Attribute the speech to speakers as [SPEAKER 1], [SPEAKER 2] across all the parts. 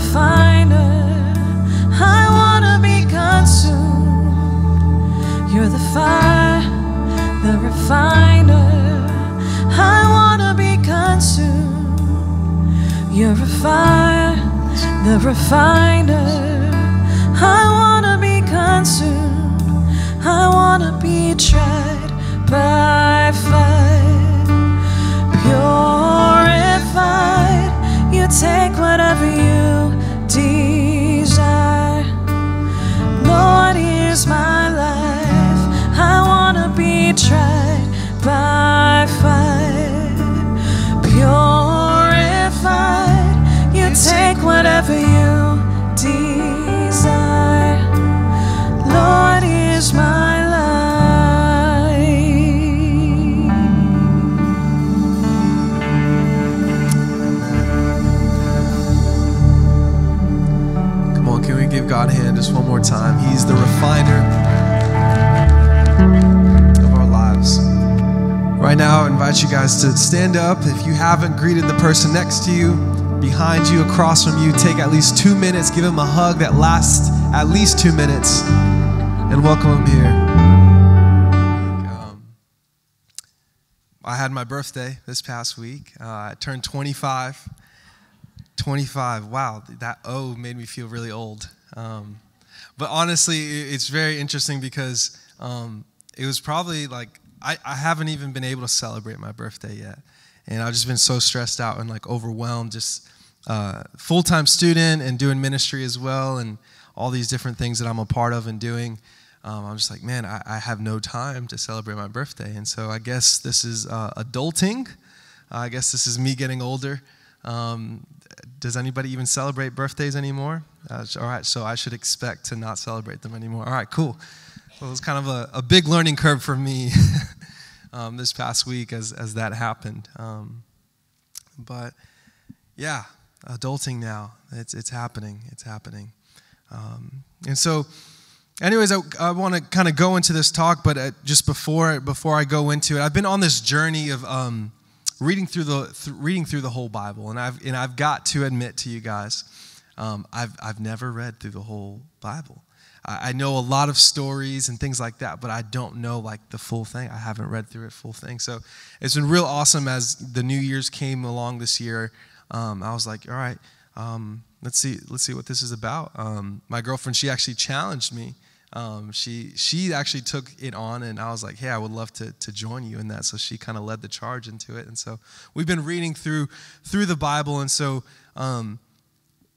[SPEAKER 1] refiner. I wanna be consumed. You're the fire, the refiner. I wanna be consumed. You're a fire, the refiner. I wanna be consumed. I wanna be tried by fire, purified. You take whatever you
[SPEAKER 2] more time? He's the refiner of our lives. Right now, I invite you guys to stand up. If you haven't greeted the person next to you, behind you, across from you, take at least two minutes, give him a hug that lasts at least two minutes, and welcome him here. Um, I had my birthday this past week. Uh, I turned 25. 25. Wow, that O made me feel really old. Um, but honestly, it's very interesting because um, it was probably like I, I haven't even been able to celebrate my birthday yet, and I've just been so stressed out and like overwhelmed. Just uh, full time student and doing ministry as well, and all these different things that I'm a part of and doing. Um, I'm just like, man, I, I have no time to celebrate my birthday, and so I guess this is uh, adulting. I guess this is me getting older. Um, does anybody even celebrate birthdays anymore? Uh, all right, so I should expect to not celebrate them anymore. All right, cool. Well, it was kind of a, a big learning curve for me um, this past week as, as that happened. Um, but yeah, adulting now. It's, it's happening. It's happening. Um, and so, anyways, I, I want to kind of go into this talk, but uh, just before before I go into it, I've been on this journey of um, reading through the th- reading through the whole Bible, and I've and I've got to admit to you guys, um, I've I've never read through the whole Bible. I, I know a lot of stories and things like that, but I don't know like the full thing. I haven't read through it full thing, so it's been real awesome as the New Year's came along this year. Um, I was like, all right. Um, let's see let's see what this is about um, my girlfriend she actually challenged me um, she she actually took it on and i was like hey i would love to, to join you in that so she kind of led the charge into it and so we've been reading through through the bible and so um,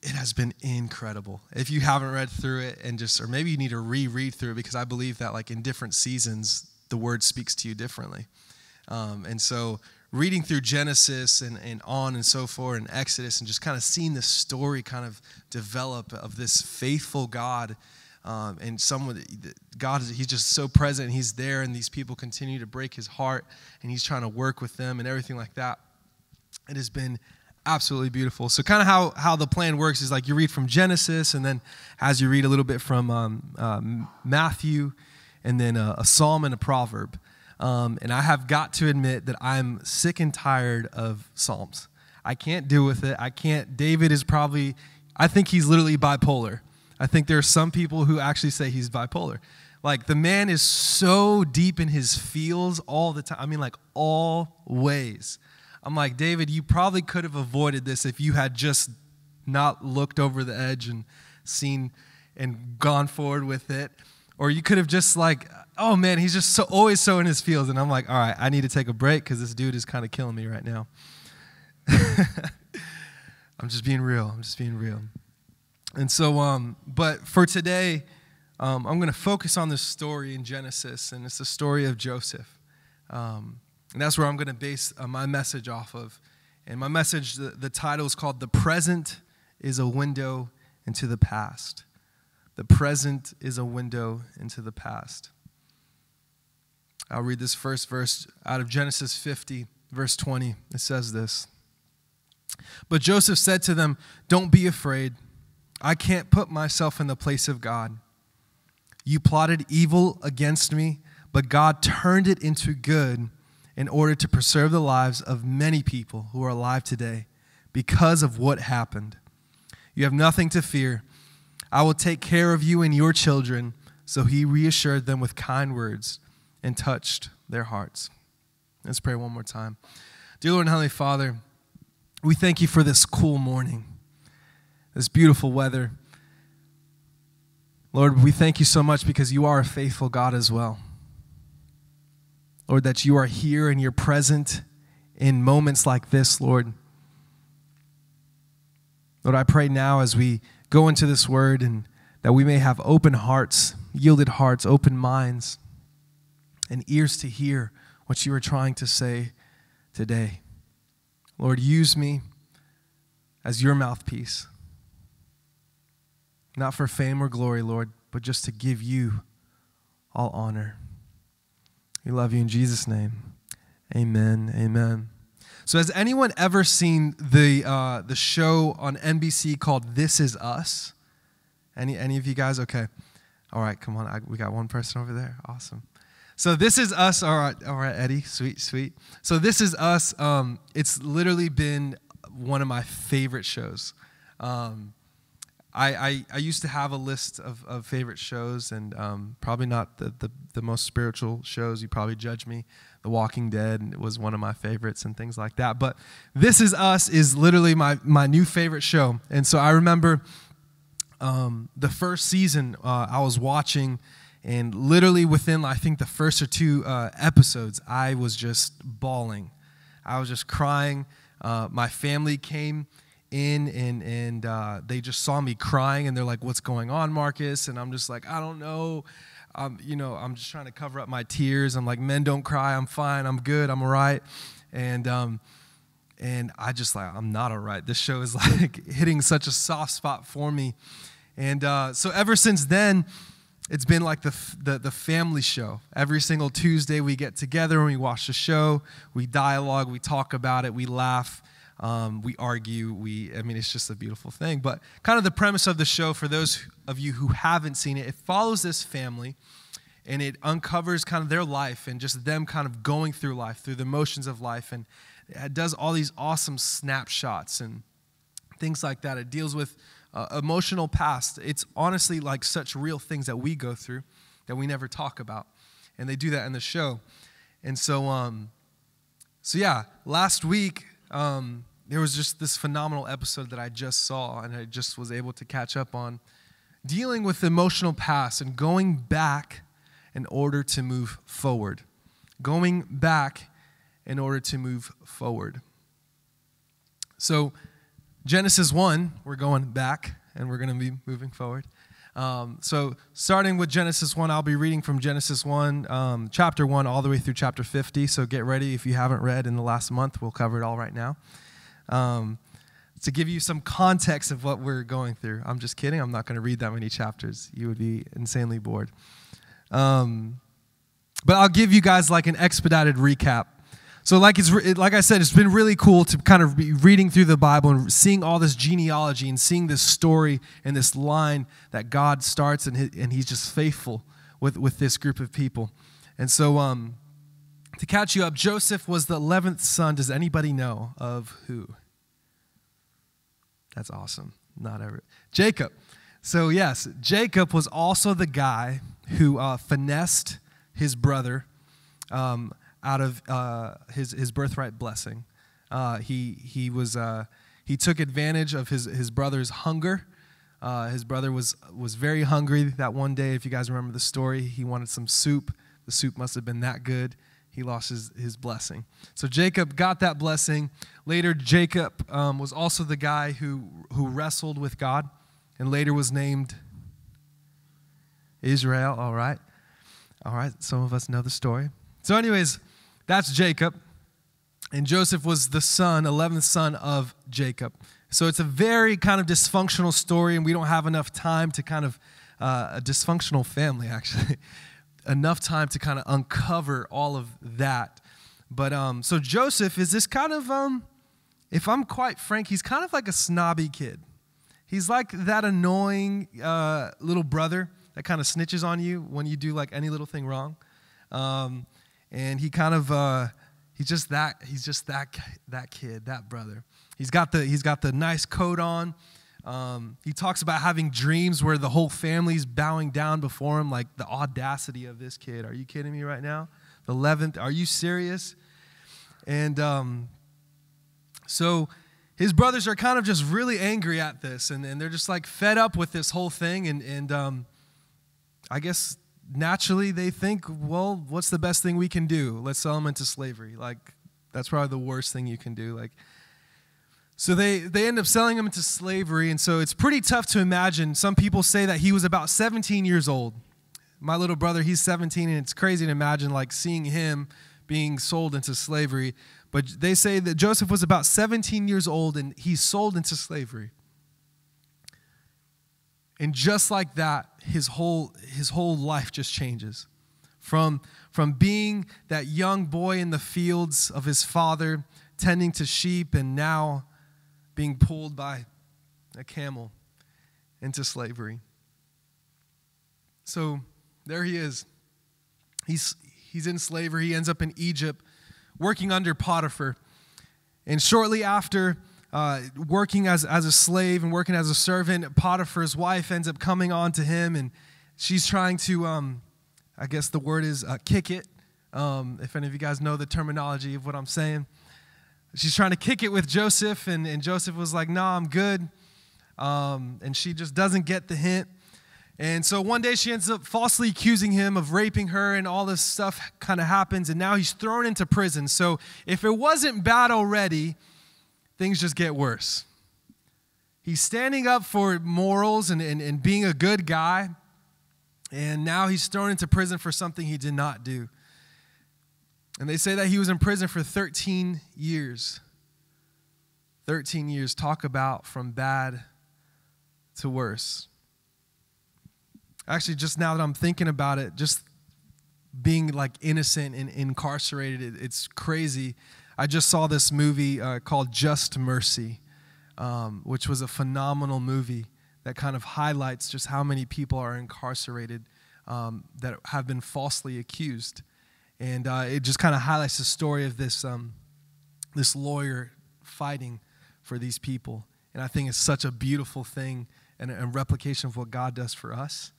[SPEAKER 2] it has been incredible. If you haven't read through it and just or maybe you need to reread through it because i believe that like in different seasons the word speaks to you differently. Um, and so reading through Genesis and, and on and so forth and Exodus and just kind of seeing the story kind of develop of this faithful God um, and someone God he's just so present he's there and these people continue to break his heart and he's trying to work with them and everything like that. It has been absolutely beautiful so kind of how, how the plan works is like you read from genesis and then as you read a little bit from um, um, matthew and then a, a psalm and a proverb um, and I have got to admit that I'm sick and tired of Psalms. I can't deal with it. I can't. David is probably, I think he's literally bipolar. I think there are some people who actually say he's bipolar. Like the man is so deep in his feels all the time. I mean, like always. I'm like, David, you probably could have avoided this if you had just not looked over the edge and seen and gone forward with it. Or you could have just like, oh man, he's just so always so in his fields. And I'm like, all right, I need to take a break because this dude is kind of killing me right now. I'm just being real. I'm just being real. And so, um, but for today, um, I'm going to focus on this story in Genesis, and it's the story of Joseph. Um, and that's where I'm going to base uh, my message off of. And my message, the, the title is called The Present is a Window into the Past. The present is a window into the past. I'll read this first verse out of Genesis 50, verse 20. It says this But Joseph said to them, Don't be afraid. I can't put myself in the place of God. You plotted evil against me, but God turned it into good in order to preserve the lives of many people who are alive today because of what happened. You have nothing to fear. I will take care of you and your children. So he reassured them with kind words and touched their hearts. Let's pray one more time. Dear Lord and Heavenly Father, we thank you for this cool morning, this beautiful weather. Lord, we thank you so much because you are a faithful God as well. Lord, that you are here and you're present in moments like this, Lord. Lord, I pray now as we go into this word and that we may have open hearts, yielded hearts, open minds, and ears to hear what you are trying to say today. Lord, use me as your mouthpiece, not for fame or glory, Lord, but just to give you all honor. We love you in Jesus' name. Amen. Amen. So, has anyone ever seen the, uh, the show on NBC called This Is Us? Any, any of you guys? Okay. All right, come on. I, we got one person over there. Awesome. So this is us. All right, all right, Eddie. Sweet, sweet. So this is us. Um, it's literally been one of my favorite shows. Um, I, I, I, used to have a list of, of favorite shows, and um, probably not the, the, the, most spiritual shows. You probably judge me. The Walking Dead was one of my favorites, and things like that. But This Is Us is literally my, my new favorite show. And so I remember um, the first season uh, I was watching, and literally within, I think, the first or two uh, episodes, I was just bawling. I was just crying. Uh, my family came in and and uh, they just saw me crying and they're like, "What's going on, Markis?" And I'm just like, "I don't know." Um, you know, I'm just trying to cover up my tears. I'm like, "Men don't cry. I'm fine. I'm good. I'm all right." And um, and I just like, I'm not all right. This show is like hitting such a soft spot for me. And uh, so ever since then, it's been like the, the, the, family show. Every single Tuesday, we get together and we watch the show, we dialogue, we talk about it, we laugh. Um, we argue. We, I mean, it's just a beautiful thing. But kind of the premise of the show, for those of you who haven't seen it, it follows this family and it uncovers kind of their life and just them kind of going through life, through the motions of life. And it does all these awesome snapshots and things like that. It deals with uh, emotional past. It's honestly like such real things that we go through that we never talk about. And they do that in the show. And so, um, so yeah, last week, um, there was just this phenomenal episode that I just saw and I just was able to catch up on dealing with emotional past and going back in order to move forward. Going back in order to move forward. So, Genesis 1, we're going back and we're going to be moving forward. Um, so, starting with Genesis 1, I'll be reading from Genesis 1, um, chapter 1, all the way through chapter 50. So, get ready if you haven't read in the last month. We'll cover it all right now. Um, to give you some context of what we're going through. I'm just kidding. I'm not going to read that many chapters. You would be insanely bored. Um, but I'll give you guys like an expedited recap so, like it's like I said, it's been really cool to kind of be reading through the Bible and seeing all this genealogy and seeing this story and this line that God starts and, he, and He's just faithful with with this group of people. And so, um, to catch you up, Joseph was the eleventh son. Does anybody know of who? That's awesome. Not ever Jacob. So yes, Jacob was also the guy who uh, finessed his brother. Um, out of uh, his, his birthright blessing. Uh, he, he, was, uh, he took advantage of his, his brother's hunger. Uh, his brother was, was very hungry that one day. If you guys remember the story, he wanted some soup. The soup must have been that good. He lost his, his blessing. So Jacob got that blessing. Later, Jacob um, was also the guy who, who wrestled with God and later was named Israel. All right. All right. Some of us know the story. So, anyways, that's Jacob. And Joseph was the son, 11th son of Jacob. So it's a very kind of dysfunctional story, and we don't have enough time to kind of, uh, a dysfunctional family, actually, enough time to kind of uncover all of that. But um, so Joseph is this kind of, um, if I'm quite frank, he's kind of like a snobby kid. He's like that annoying uh, little brother that kind of snitches on you when you do like any little thing wrong. Um, and he kind of uh, he's just that he's just that that kid, that brother. He's got the he's got the nice coat on. Um, he talks about having dreams where the whole family's bowing down before him, like the audacity of this kid. Are you kidding me right now? The 11th, are you serious? And um, so his brothers are kind of just really angry at this, and, and they're just like fed up with this whole thing. And, and um, I guess naturally they think, well, what's the best thing we can do? Let's sell him into slavery. Like, that's probably the worst thing you can do. Like, so they, they end up selling him into slavery, and so it's pretty tough to imagine. Some people say that he was about 17 years old. My little brother, he's 17, and it's crazy to imagine like seeing him being sold into slavery. But they say that Joseph was about 17 years old and he's sold into slavery. And just like that, his whole, his whole life just changes. From, from being that young boy in the fields of his father, tending to sheep, and now being pulled by a camel into slavery. So there he is. He's, he's in slavery. He ends up in Egypt working under Potiphar. And shortly after uh, working as, as a slave and working as a servant, Potiphar's wife ends up coming on to him and she's trying to, um, I guess the word is uh, kick it. Um, if any of you guys know the terminology of what I'm saying, she's trying to kick it with Joseph, and, and Joseph was like, Nah, I'm good. Um, and she just doesn't get the hint. And so one day she ends up falsely accusing him of raping her, and all this stuff kind of happens, and now he's thrown into prison. So if it wasn't bad already, things just get worse. He's standing up for morals and, and, and being a good guy, and now he's thrown into prison for something he did not do. And they say that he was in prison for 13 years. 13 years. Talk about from bad to worse. Actually, just now that I'm thinking about it, just being like innocent and incarcerated, it's crazy. I just saw this movie uh, called Just Mercy, um, which was a phenomenal movie that kind of highlights just how many people are incarcerated um, that have been falsely accused. And uh, it just kind of highlights the story of this, um, this lawyer fighting for these people. And I think it's such a beautiful thing and a replication of what God does for us.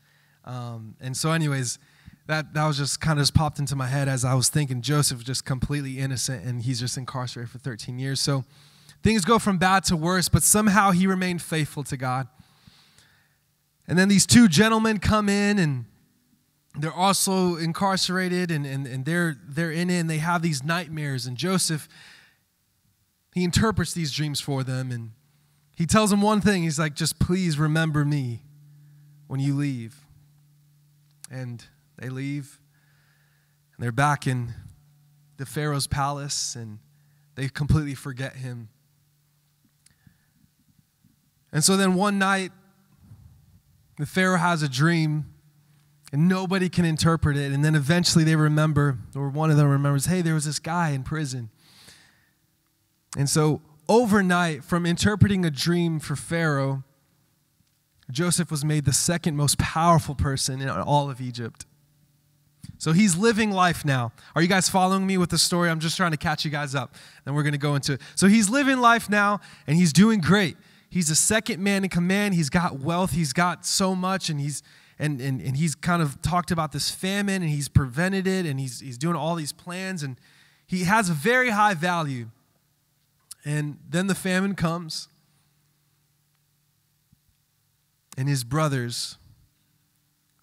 [SPEAKER 2] Um, and so, anyways, that, that was just kind of just popped into my head as I was thinking Joseph was just completely innocent and he's just incarcerated for 13 years. So things go from bad to worse, but somehow he remained faithful to God. And then these two gentlemen come in and they're also incarcerated and, and, and they're, they're in it and they have these nightmares. And Joseph, he interprets these dreams for them and he tells them one thing. He's like, just please remember me when you leave. And they leave and they're back in the Pharaoh's palace and they completely forget him. And so then one night, the Pharaoh has a dream and nobody can interpret it. And then eventually they remember, or one of them remembers, hey, there was this guy in prison. And so overnight, from interpreting a dream for Pharaoh, Joseph was made the second most powerful person in all of Egypt. So he's living life now. Are you guys following me with the story? I'm just trying to catch you guys up. Then we're going to go into it. So he's living life now and he's doing great. He's the second man in command. He's got wealth. He's got so much and he's and, and, and he's kind of talked about this famine and he's prevented it and he's, he's doing all these plans and he has a very high value. And then the famine comes and his brothers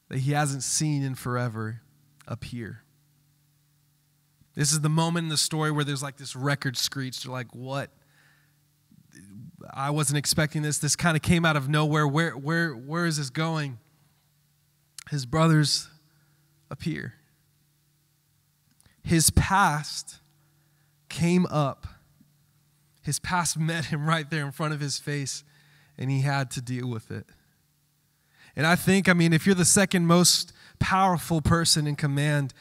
[SPEAKER 2] that he hasn't seen in forever appear. This is the moment in the story where there's like this record screech. They're like, what? I wasn't expecting this. This kind of came out of nowhere. Where, where, where is this going? His brothers appear. His past came up. His past met him right there in front of his face, and he had to deal with it. And I think, I mean, if you're the second most powerful person in command,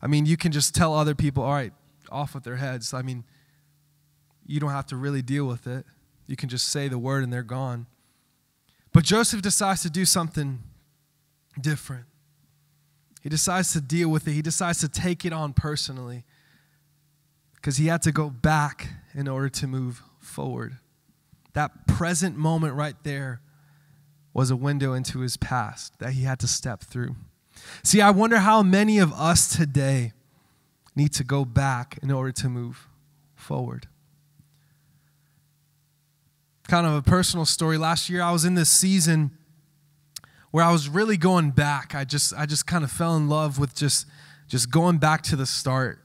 [SPEAKER 2] I mean, you can just tell other people, all right, off with their heads. I mean, you don't have to really deal with it. You can just say the word and they're gone. But Joseph decides to do something different. He decides to deal with it, he decides to take it on personally because he had to go back in order to move forward. That present moment right there was a window into his past that he had to step through. See, I wonder how many of us today need to go back in order to move forward. Kind of a personal story. Last year, I was in this season where I was really going back. I just, I just kind of fell in love with just, just going back to the start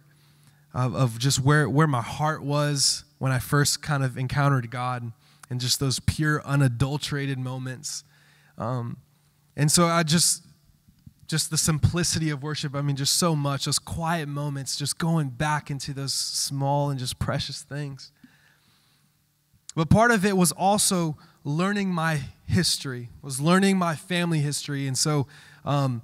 [SPEAKER 2] of, of just where, where my heart was when I first kind of encountered God and just those pure, unadulterated moments. Um, and so I just, just the simplicity of worship. I mean, just so much, those quiet moments, just going back into those small and just precious things. But part of it was also learning my history, was learning my family history. And so um,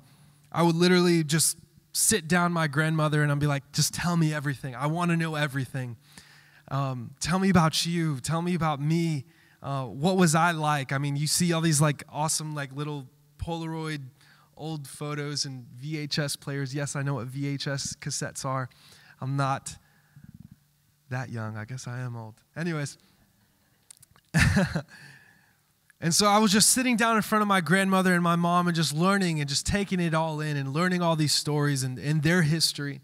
[SPEAKER 2] I would literally just sit down my grandmother and I'd be like, just tell me everything. I want to know everything. Um, tell me about you. Tell me about me. Uh, what was I like? I mean, you see all these like awesome, like little Polaroid old photos and VHS players. Yes, I know what VHS cassettes are. I'm not that young. I guess I am old. Anyways. and so I was just sitting down in front of my grandmother and my mom and just learning and just taking it all in and learning all these stories and, and their history.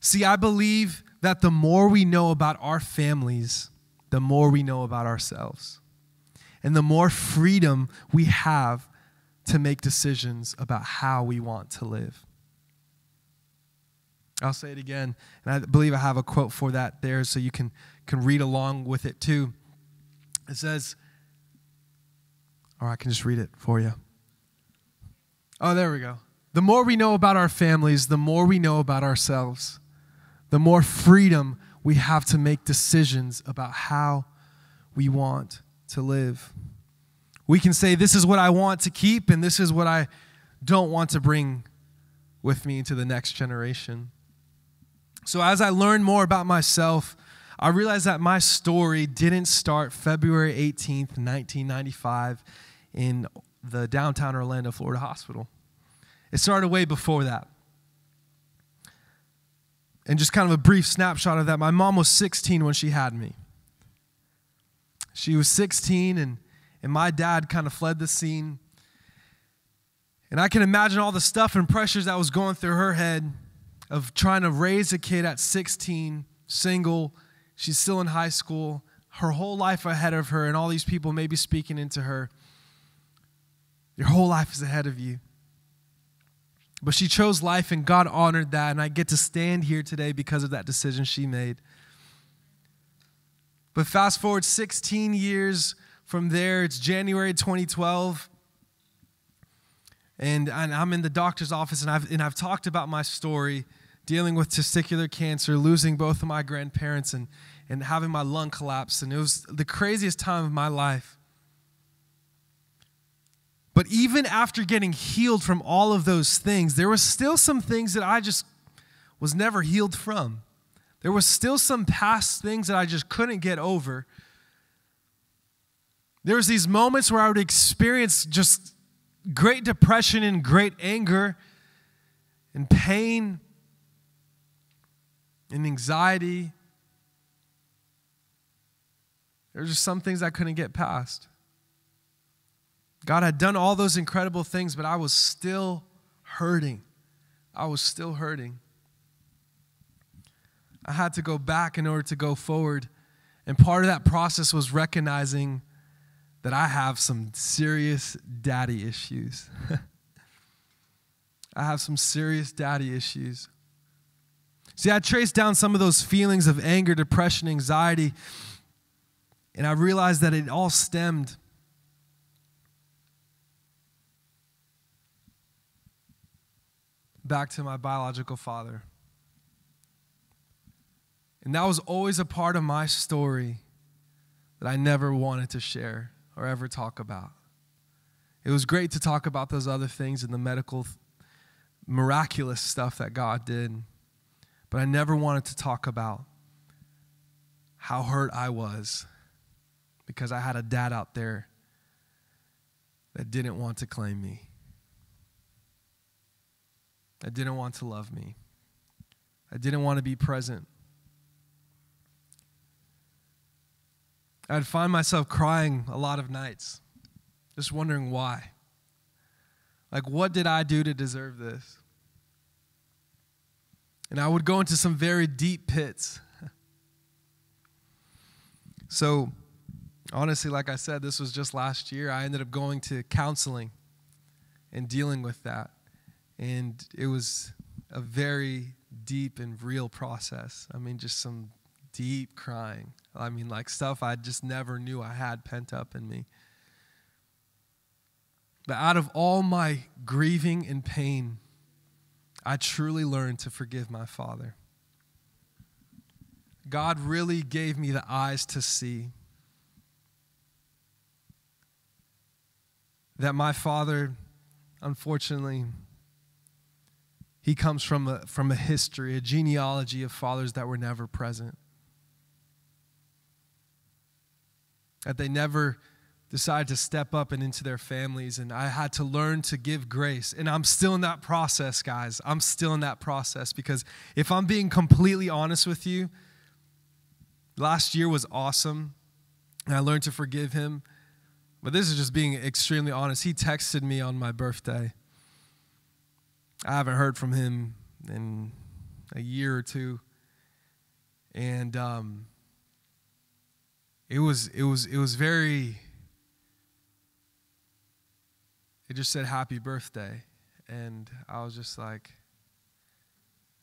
[SPEAKER 2] See, I believe that the more we know about our families, the more we know about ourselves and the more freedom we have to make decisions about how we want to live. I'll say it again, and I believe I have a quote for that there so you can, can read along with it too. It says, or I can just read it for you. Oh, there we go. The more we know about our families, the more we know about ourselves, the more freedom we have to make decisions about how we want to live. We can say, This is what I want to keep, and this is what I don't want to bring with me into the next generation. So, as I learn more about myself, I realized that my story didn't start February 18th, 1995, in the downtown Orlando, Florida hospital. It started way before that. And just kind of a brief snapshot of that my mom was 16 when she had me. She was 16, and, and my dad kind of fled the scene. And I can imagine all the stuff and pressures that was going through her head of trying to raise a kid at 16, single. She's still in high school, her whole life ahead of her, and all these people maybe speaking into her. Your whole life is ahead of you. But she chose life, and God honored that, and I get to stand here today because of that decision she made. But fast forward 16 years from there, it's January 2012. And, and I'm in the doctor's office, and I've, and I've talked about my story dealing with testicular cancer, losing both of my grandparents, and, and having my lung collapse. And it was the craziest time of my life. But even after getting healed from all of those things, there was still some things that I just was never healed from. There was still some past things that I just couldn't get over. There was these moments where I would experience just great depression and great anger and pain and anxiety. There were just some things I couldn't get past. God had done all those incredible things, but I was still hurting. I was still hurting. I had to go back in order to go forward. And part of that process was recognizing that I have some serious daddy issues. I have some serious daddy issues. See, I traced down some of those feelings of anger, depression, anxiety, and I realized that it all stemmed back to my biological father. And that was always a part of my story that I never wanted to share or ever talk about. It was great to talk about those other things and the medical, miraculous stuff that God did, but I never wanted to talk about how hurt I was because I had a dad out there that didn't want to claim me, that didn't want to love me, I didn't want to be present I'd find myself crying a lot of nights, just wondering why. Like, what did I do to deserve this? And I would go into some very deep pits. so, honestly, like I said, this was just last year. I ended up going to counseling and dealing with that. And it was a very deep and real process. I mean, just some deep crying. I mean, like stuff I just never knew I had pent up in me. But out of all my grieving and pain, I truly learned to forgive my father. God really gave me the eyes to see that my father, unfortunately, he comes from a, from a history, a genealogy of fathers that were never present. That they never decided to step up and into their families, and I had to learn to give grace. And I'm still in that process, guys. I'm still in that process because if I'm being completely honest with you, last year was awesome, and I learned to forgive him. But this is just being extremely honest. He texted me on my birthday. I haven't heard from him in a year or two. And um, it was it was it was very it just said happy birthday and I was just like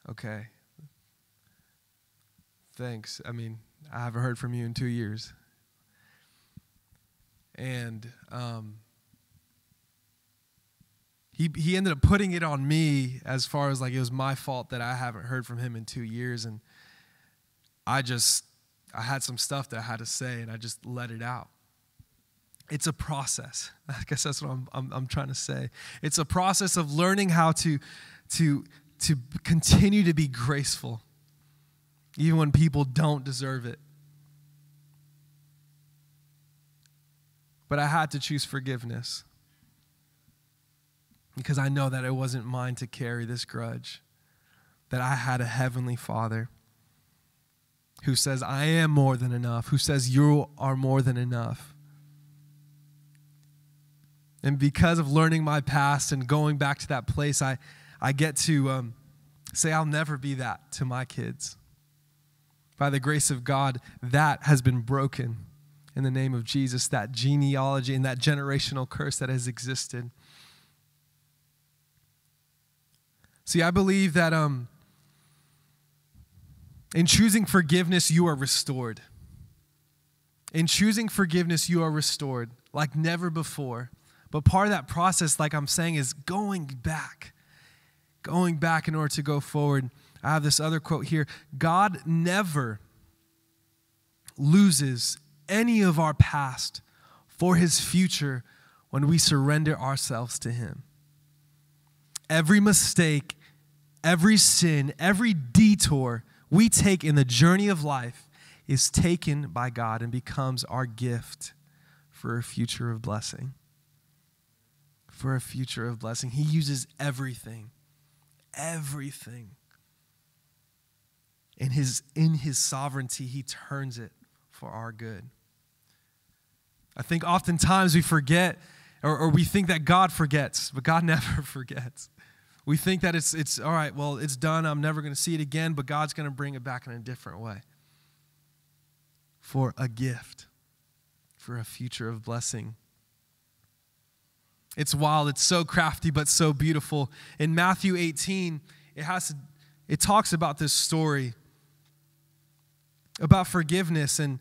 [SPEAKER 2] okay thanks I mean I haven't heard from you in 2 years and um, he, he ended up putting it on me as far as like it was my fault that I haven't heard from him in two years. And I just, I had some stuff that I had to say and I just let it out. It's a process. I guess that's what I'm, I'm, I'm trying to say. It's a process of learning how to, to, to continue to be graceful, even when people don't deserve it. But I had to choose forgiveness because I know that it wasn't mine to carry this grudge, that I had a heavenly Father who says, I am more than enough, who says, You are more than enough. And because of learning my past and going back to that place, I, I get to um, say, I'll never be that to my kids. By the grace of God, that has been broken in the name of Jesus, that genealogy and that generational curse that has existed. See, I believe that um, in choosing forgiveness, you are restored. In choosing forgiveness, you are restored like never before. But part of that process, like I'm saying, is going back. Going back in order to go forward. I have this other quote here God never loses any of our past for his future when we surrender ourselves to him. Every mistake, every sin, every detour we take in the journey of life is taken by God and becomes our gift for a future of blessing. For a future of blessing. He uses everything, everything. In his, in his sovereignty, he turns it for our good. I think oftentimes we forget or, or, we think that God forgets, but God never forgets. We think that it's, it's all right, well, it's done. I'm never going to see it again, but God's going to bring it back in a different way for a gift, for a future of blessing. It's wild. It's so crafty, but so beautiful. In Matthew 18, it has to, it talks about this story about forgiveness. And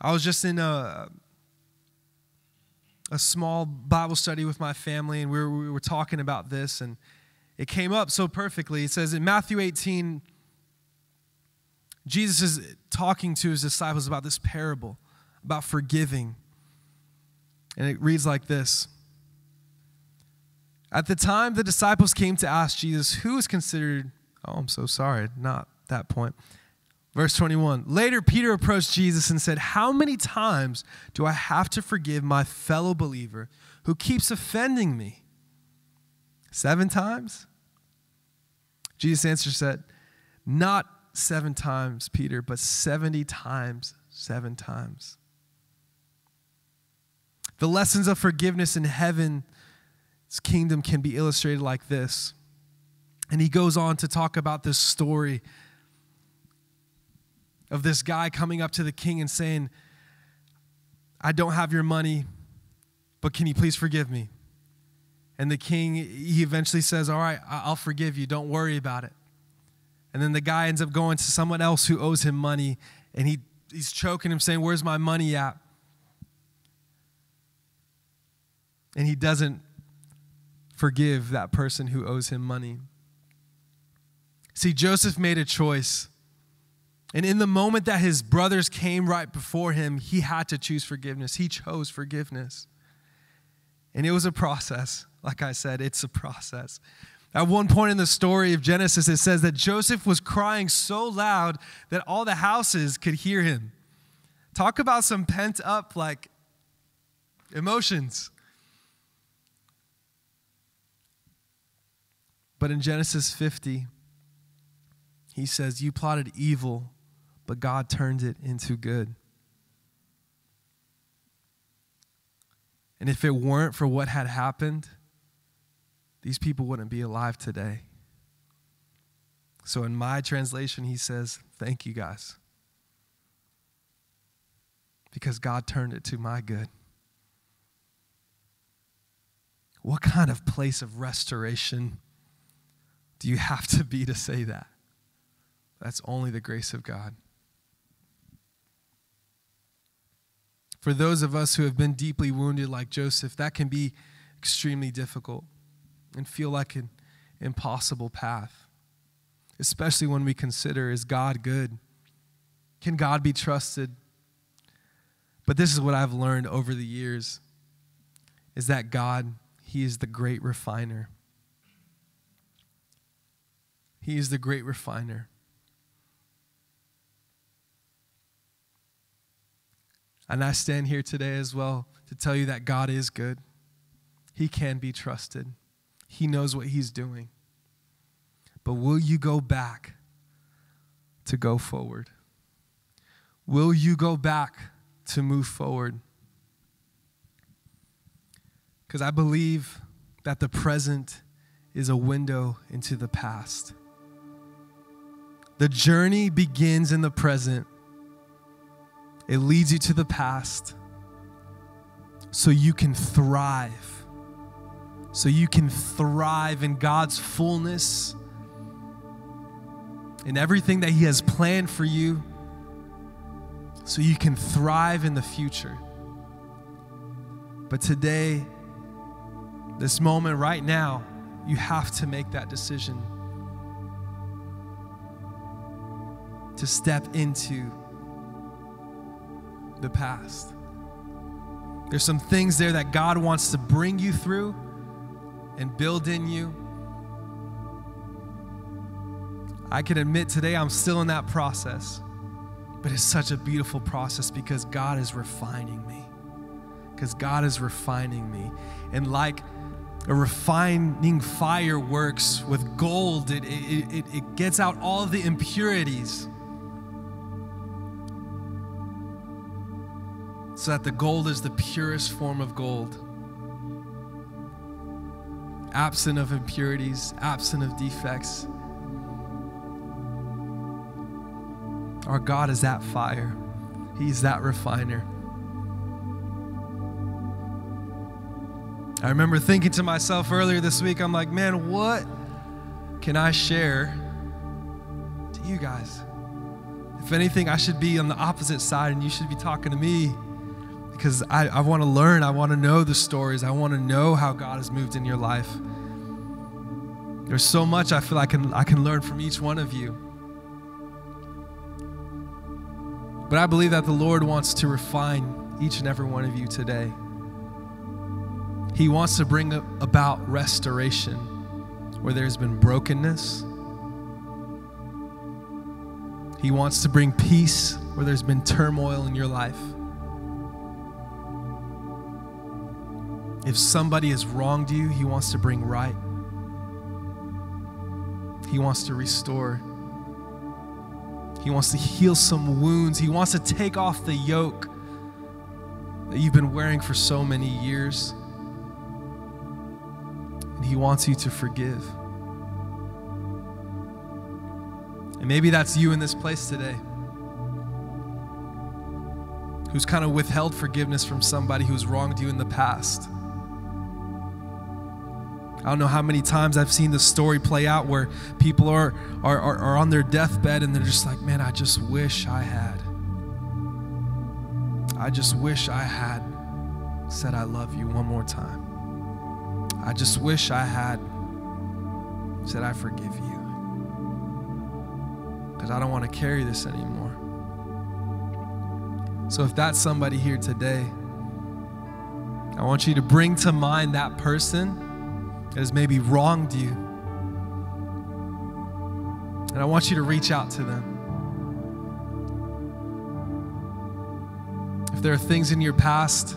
[SPEAKER 2] I was just in a a small Bible study with my family, and we were, we were talking about this, and it came up so perfectly. It says in Matthew 18, Jesus is talking to his disciples about this parable, about forgiving. And it reads like this At the time the disciples came to ask Jesus, who is considered, oh, I'm so sorry, not that point. Verse 21 Later, Peter approached Jesus and said, How many times do I have to forgive my fellow believer who keeps offending me? Seven times? Jesus answered, said, Not seven times, Peter, but 70 times, seven times. The lessons of forgiveness in heaven's kingdom can be illustrated like this. And he goes on to talk about this story of this guy coming up to the king and saying, I don't have your money, but can you please forgive me? And the king, he eventually says, All right, I'll forgive you. Don't worry about it. And then the guy ends up going to someone else who owes him money, and he, he's choking him, saying, Where's my money at? And he doesn't forgive that person who owes him money. See, Joseph made a choice. And in the moment that his brothers came right before him, he had to choose forgiveness. He chose forgiveness. And it was a process. Like I said, it's a process. At one point in the story of Genesis, it says that Joseph was crying so loud that all the houses could hear him. Talk about some pent up, like, emotions. But in Genesis 50, he says, You plotted evil, but God turned it into good. And if it weren't for what had happened, these people wouldn't be alive today. So in my translation, he says, Thank you guys. Because God turned it to my good. What kind of place of restoration do you have to be to say that? That's only the grace of God. For those of us who have been deeply wounded like Joseph, that can be extremely difficult and feel like an impossible path, especially when we consider is God good? Can God be trusted? But this is what I've learned over the years is that God, he is the great refiner. He is the great refiner. And I stand here today as well to tell you that God is good. He can be trusted, He knows what He's doing. But will you go back to go forward? Will you go back to move forward? Because I believe that the present is a window into the past. The journey begins in the present it leads you to the past so you can thrive. So you can thrive in God's fullness, in everything that He has planned for you, so you can thrive in the future. But today, this moment right now, you have to make that decision to step into the past. There's some things there that God wants to bring you through and build in you. I can admit today I'm still in that process, but it's such a beautiful process because God is refining me. Because God is refining me. And like a refining fire works with gold, it, it, it, it gets out all the impurities so that the gold is the purest form of gold. Absent of impurities, absent of defects. Our God is that fire, He's that refiner. I remember thinking to myself earlier this week, I'm like, man, what can I share to you guys? If anything, I should be on the opposite side and you should be talking to me because I, I want to learn. I want to know the stories. I want to know how God has moved in your life. There's so much I feel I can, I can learn from each one of you. But I believe that the Lord wants to refine each and every one of you today. He wants to bring about restoration where there's been brokenness. He wants to bring peace where there's been turmoil in your life. If somebody has wronged you, He wants to bring right. He wants to restore. He wants to heal some wounds. He wants to take off the yoke that you've been wearing for so many years. And He wants you to forgive. And maybe that's you in this place today who's kind of withheld forgiveness from somebody who's wronged you in the past. I don't know how many times I've seen the story play out where people are, are, are, are on their deathbed and they're just like, man, I just wish I had. I just wish I had said I love you one more time. I just wish I had said I forgive you. Because I don't want to carry this anymore. So if that's somebody here today, I want you to bring to mind that person that has maybe wronged you. And I want you to reach out to them. If there are things in your past,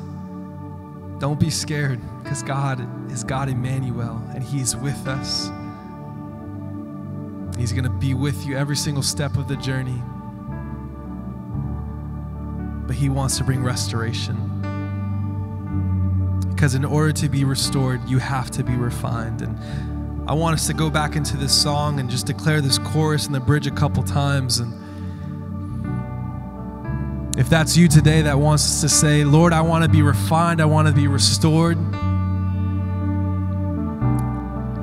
[SPEAKER 2] don't be scared because God is God Emmanuel and He's with us. He's going to be with you every single step of the journey. But He wants to bring restoration. Because in order to be restored, you have to be refined. And I want us to go back into this song and just declare this chorus and the bridge a couple times. And if that's you today that wants us to say, Lord, I want to be refined, I want to be restored, I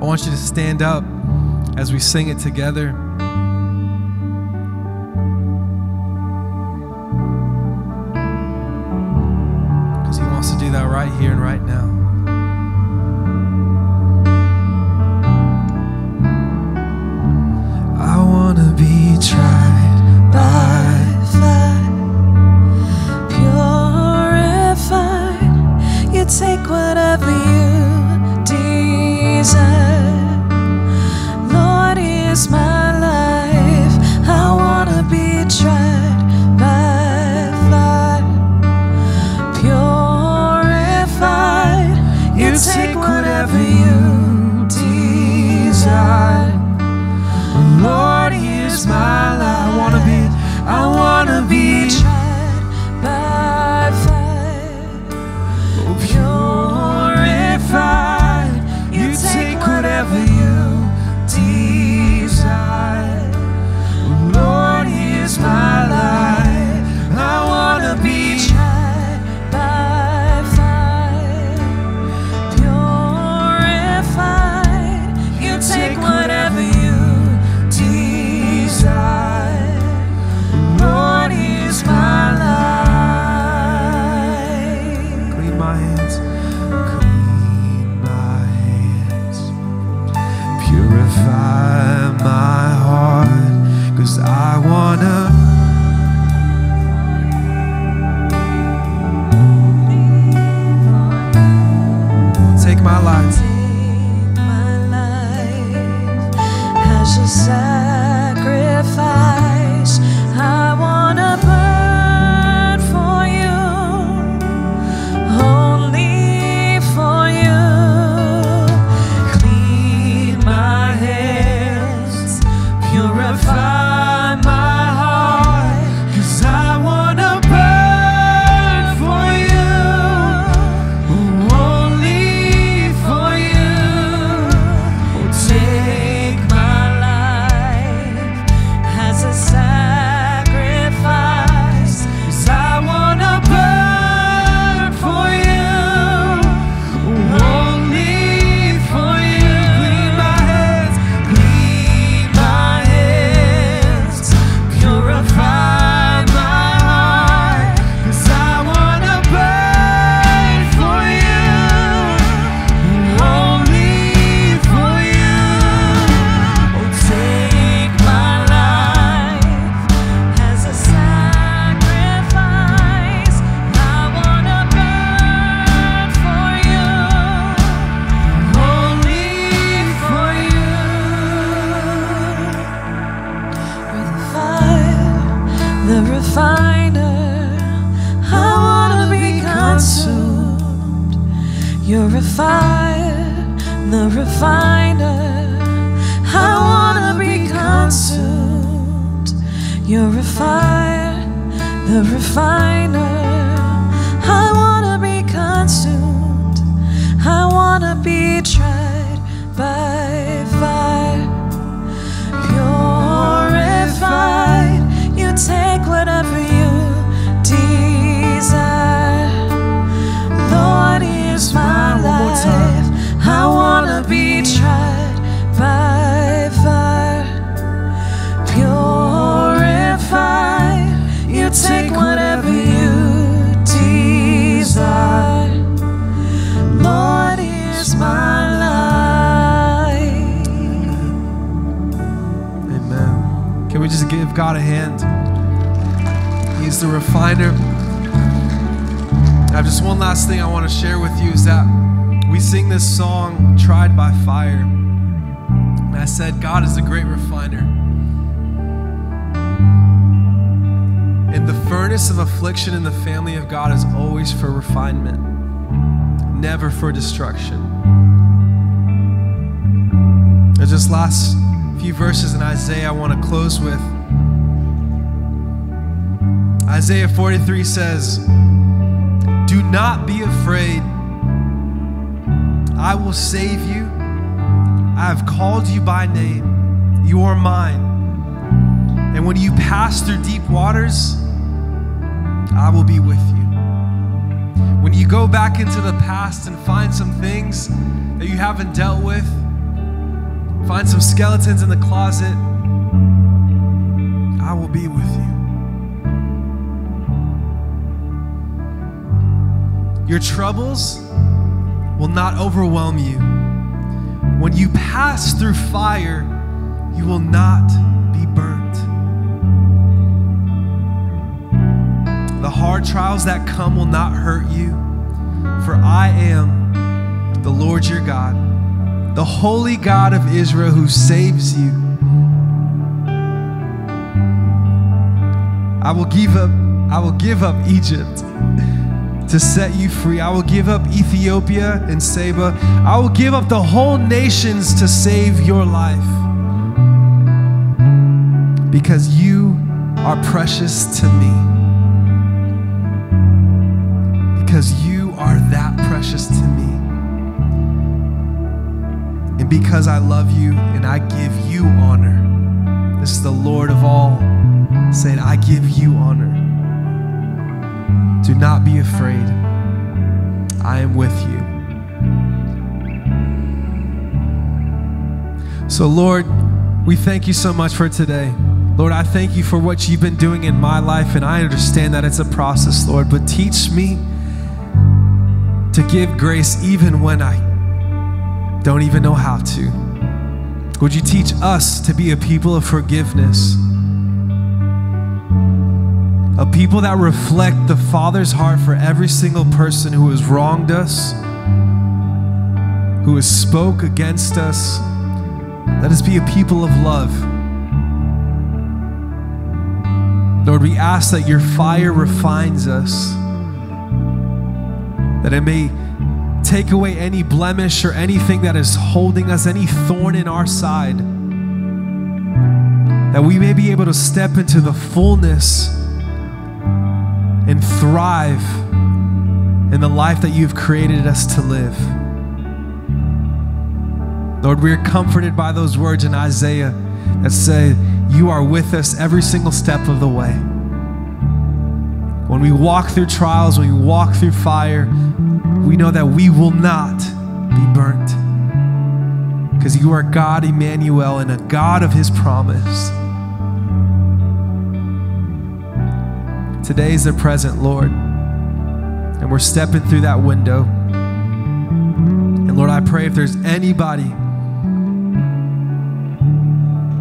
[SPEAKER 2] want you to stand up as we sing it together.
[SPEAKER 1] Whatever you You're a fire, the refiner. I wanna be consumed. You're a fire, the refiner. I wanna be consumed. I wanna be tried by fire. Purified, you take whatever you desire. safe. I wanna be tried by fire, purified. You take whatever you desire. Lord is my life. Amen. Can we just give
[SPEAKER 2] God a hand? He's the refiner. I have just one last thing I want to share with you is that we sing this song, Tried by Fire. And I said, God is a great refiner. And the furnace of affliction in the family of God is always for refinement, never for destruction. There's just last few verses in Isaiah I want to close with. Isaiah 43 says, Do not be afraid. I will save you. I have called you by name. You are mine. And when you pass through deep waters, I will be with you. When you go back into the past and find some things that you haven't dealt with, find some skeletons in the closet, I will be with you. Your troubles will not overwhelm you. When you pass through fire, you will not be burnt. The hard trials that come will not hurt you, for I am the Lord your God, the holy God of Israel who saves you. I will give up I will give up Egypt to set you free. I will give up Ethiopia and Seba. I will give up the whole nations to save your life. Because you are precious to me. Because you are that precious to me. And because I love you and I give you honor. This is the Lord of all saying, I give you honor. Do not be afraid. I am with you. So, Lord, we thank you so much for today. Lord, I thank you for what you've been doing in my life, and I understand that it's a process, Lord, but teach me to give grace even when I don't even know how to. Would you teach us to be a people of forgiveness? A people that reflect the Father's heart for every single person who has wronged us, who has spoke against us. Let us be a people of love. Lord, we ask that your fire refines us, that it may take away any blemish or anything that is holding us, any thorn in our side, that we may be able to step into the fullness and thrive in the life that you've created us to live. Lord, we are comforted by those words in Isaiah that say, You are with us every single step of the way. When we walk through trials, when we walk through fire, we know that we will not be burnt. Because you are God, Emmanuel, and a God of his promise. Today is the present, Lord. And we're stepping through that window. And Lord, I pray if there's anybody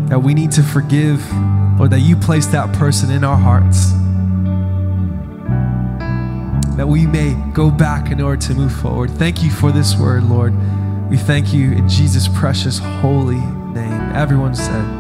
[SPEAKER 2] that we need to forgive, Lord, that you place that person in our hearts. That we may go back in order to move forward. Thank you for this word, Lord. We thank you in Jesus' precious, holy name. Everyone said,